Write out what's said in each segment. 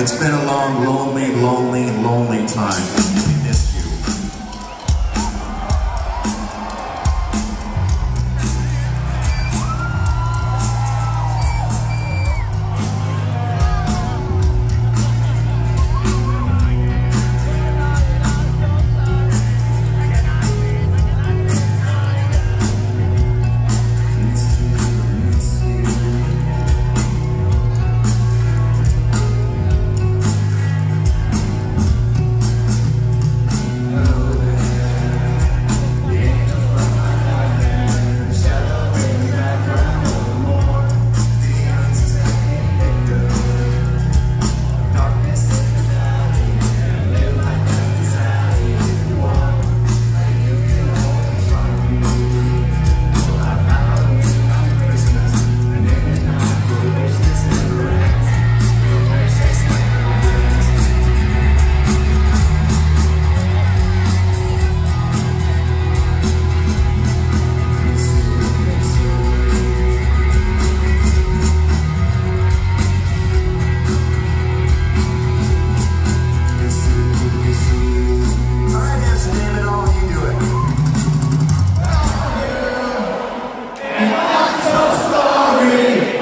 It's been a long, lonely, lonely, lonely time.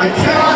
I cannot